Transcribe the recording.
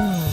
Mm.